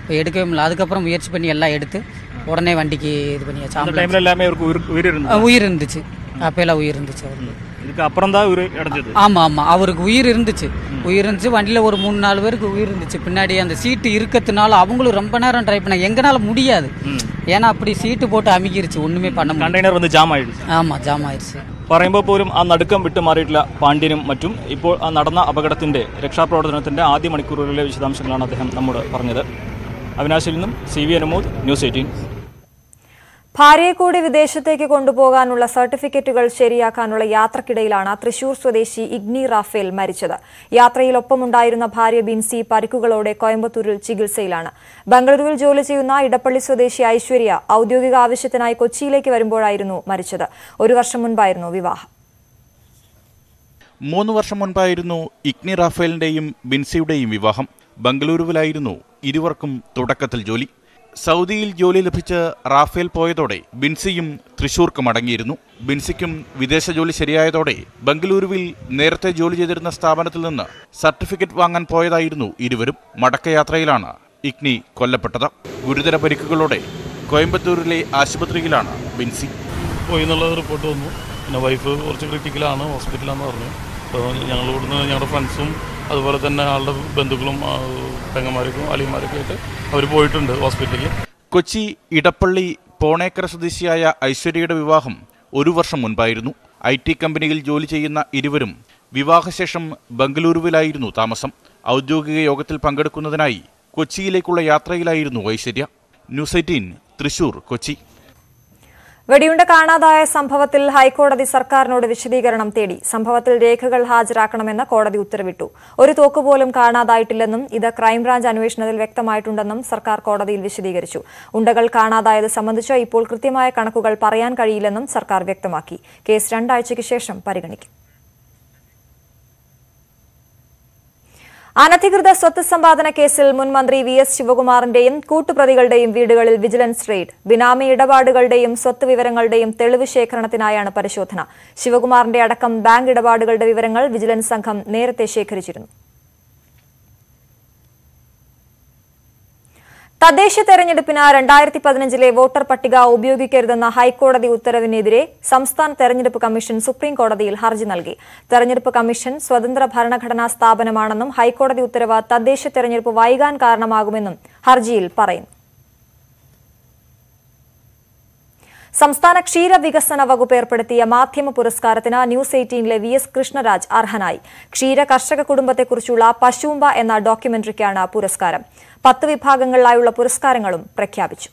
இப்போ எடுக்கவே முடியல. அதுக்கப்புறம் முயற்சி பண்ணி எல்லாம் எடுத்து உடனே வண்டிக்கு இது பண்ணியாச்சு அந்த டைம்ல எல்லாமே அவருக்கு உயிர் உயிர் இருந்துச்சு உயிர் இருந்துச்சு. அப்போலாம் உயிர் இருந்துச்சு அவருக்கு. அப்புறம் தான் உயிர் ஆமாம் ஆமாம் அவருக்கு உயிர் இருந்துச்சு. உயிர் இருந்துச்சு. வண்டியில் ஒரு மூணு நாலு பேருக்கு உயிர் இருந்துச்சு. பின்னாடி அந்த சீட்டு இருக்கிறதுனால அவங்களும் ரொம்ப நேரம் ட்ரை பண்ணாங்க எங்கனால முடியாது. ஏன்னா அப்படி சீட்டு போட்டு அமுக்கிருச்சு. ஒன்றுமே பண்ண முடியல. கண்டெய்னர் வந்து ஜாம் ஆயிடுச்சு. ஆமாம் ஜாம் ஆயிடுச்சு. പറയുമ്പോൾ പോലും ആ നടുക്കം വിട്ടു മാറിയിട്ടില്ല പാണ്ഡ്യനും മറ്റും ഇപ്പോൾ ആ നടന്ന അപകടത്തിന്റെ രക്ഷാപ്രവർത്തനത്തിന്റെ ആദ്യ മണിക്കൂറുകളിലെ വിശദാംശങ്ങളാണ് അദ്ദേഹം നമ്മോട് പറഞ്ഞത്. അവിനാശിൽ നിന്നും C V Anumod news eighteen. ഭാര്യയെ കൂടി വിദേശത്തേക്ക് കൊണ്ടുപോകാനുള്ള സർട്ടിഫിക്കറ്റുകൾ ശരിയാക്കാനുള്ള യാത്രക്കിടയിലാണ് തൃശൂർ സ്വദേശി ഇഗ്നി റാഫേൽ മരിച്ചത്. യാത്രയിൽ ഒപ്പമുണ്ടായിരുന്ന ഭാര്യ ബിൻസി പരിക്കുകളോടെ കോയമ്പത്തൂരിൽ ചികിത്സയിലാണ്. ബംഗളൂരുവിൽ ജോലി ചെയ്യുന്ന ഇടപ്പള്ളി സ്വദേശി ഐശ്വര്യ ഔദ്യോഗിക ആവശ്യത്തിനായി കൊച്ചിയിലേക്ക് വരുമ്പോഴായിരുന്നു മരിച്ചത്. ഒരു വർഷം മുൻപായിരുന്നു വിവാഹം. മൂന്ന് വർഷം മുൻപായിരുന്നു ഇഗ്നി റാഫേലിന്റെയും ബിൻസിയുടെയും വിവാഹം. ബംഗളൂരുവിലായിരുന്നു ഇരുവർക്കും തുടക്കത്തിൽ ജോലി. സൗദിയിൽ ജോലി ലഭിച്ച് റാഫേൽ പോയതോടെ ബിൻസിയും തൃശൂർക്ക് മടങ്ങിയിരുന്നു. ബിൻസിക്കും വിദേശ ജോലി ശരിയായതോടെ ബംഗളൂരുവിൽ നേരത്തെ ജോലി ചെയ്തിരുന്ന സ്ഥാപനത്തിൽ നിന്ന് സർട്ടിഫിക്കറ്റ് വാങ്ങാൻ പോയതായിരുന്നു ഇരുവരും. മടക്കയാത്രയിലാണ് ഇഗ്നി കൊല്ലപ്പെട്ടത്. ഗുരുതര പരിക്കുകളോടെ കോയമ്പത്തൂരിലെ ആശുപത്രിയിലാണ് ബിൻസി. പോയി എന്നുള്ള റിപ്പോർട്ട് വന്നു. പിന്നെ വൈഫ് കുറച്ച് ക്രിറ്റിക്കലാണ് ഹോസ്പിറ്റലാണെന്ന് പറഞ്ഞു. അപ്പോൾ ഞങ്ങൾ ഞങ്ങളുടെ ഫ്രണ്ട്സും അതുപോലെ തന്നെ ആളുടെ ബന്ധുക്കളും പെങ്ങന്മാർക്കും അലിമാരൊക്കെ ആയിട്ട് അവർ പോയിട്ടുണ്ട് ഹോസ്പിറ്റലിൽ കൊച്ചി ഇടപ്പള്ളി പോണേക്കര സ്വദേശിയായ ഐശ്വര്യയുടെ വിവാഹം ഒരു വർഷം മുൻപായിരുന്നു. ഐ ടി കമ്പനിയിൽ ജോലി ചെയ്യുന്ന ഇരുവരും വിവാഹശേഷം ബംഗളൂരുവിലായിരുന്നു താമസം. ഔദ്യോഗിക യോഗത്തിൽ പങ്കെടുക്കുന്നതിനായി കൊച്ചിയിലേക്കുള്ള യാത്രയിലായിരുന്നു Aishwarya. News eighteen Thrissur Kochi. വെടിയുണ്ട കാണാതായ സംഭവത്തിൽ ഹൈക്കോടതി സർക്കാരിനോട് വിശദീകരണം തേടി സംഭവത്തിൽ രേഖകൾ ഹാജരാക്കണമെന്ന് കോടതി ഉത്തരവിട്ടു. ഒരു തോക്കുപോലും കാണാതായിട്ടില്ലെന്നും ഇത് ക്രൈംബ്രാഞ്ച് അന്വേഷണത്തിൽ വ്യക്തമായിട്ടുണ്ടെന്നും സർക്കാർ കോടതിയിൽ വിശദീകരിച്ചു. ഉണ്ടകൾ കാണാതായത് സംബന്ധിച്ച് ഇപ്പോൾ കൃത്യമായ കണക്കുകൾ പറയാൻ കഴിയില്ലെന്നും സർക്കാർ വ്യക്തമാക്കി. കേസ് രണ്ടാഴ്ചയ്ക്ക് ശേഷം പരിഗണിക്കും. അനധികൃത സ്വത്ത് സമ്പാദന കേസിൽ മുൻ മന്ത്രി വി എസ് ശിവകുമാറിന്റെയും കൂട്ടുപ്രതികളുടെയും വീടുകളിൽ വിജിലൻസ് റെയ്ഡ്. ബിനാമി ഇടപാടുകളുടെയും സ്വത്ത് വിവരങ്ങളുടെയും തെളിവ് ശേഖരണത്തിനായാണ് പരിശോധന. ശിവകുമാറിന്റെ അടക്കം ബാങ്ക് ഇടപാടുകളുടെ വിവരങ്ങൾ വിജിലൻസ് സംഘം നേരത്തെ ശേഖരിച്ചിരുന്നു. തദ്ദേശ തെരഞ്ഞെടുപ്പിന് രണ്ടായിരത്തി പതിനഞ്ചിലെ വോട്ടർ പട്ടിക ഉപയോഗിക്കരുതെന്ന ഹൈക്കോടതി ഉത്തരവിനെതിരെ സംസ്ഥാന തെരഞ്ഞെടുപ്പ് കമ്മീഷൻ സുപ്രീം കോടതിയിൽ ഹർജി നൽകി. തെരഞ്ഞെടുപ്പ് കമ്മീഷൻ സ്വതന്ത്ര ഭരണഘടനാ സ്ഥാപനമാണെന്നും ഹൈക്കോടതി ഉത്തരവ് തദ്ദേശ തെരഞ്ഞെടുപ്പ് വൈകാൻ കാരണമാകുമെന്നും ഹർജിയിൽ പറയുന്നു. സംസ്ഥാന ക്ഷീരവികസന വകുപ്പ് ഏർപ്പെടുത്തിയ മാധ്യമ പുരസ്കാരത്തിന് ന്യൂസ് എയ്റ്റീനിലെ വി എസ് കൃഷ്ണരാജ് അർഹനായി. ക്ഷീര കർഷക കുടുംബത്തെക്കുറിച്ചുള്ള പശുമ്പ എന്ന ഡോക്യുമെന്ററിക്കാണ് പുരസ്കാരം. പത്ത് വിഭാഗങ്ങളിലായുള്ള പുരസ്കാരങ്ങളും പ്രഖ്യാപിച്ചു.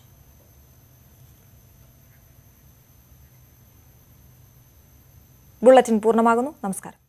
ബുള്ളറ്റിൻ പൂർണമാകുന്നു. നമസ്കാരം.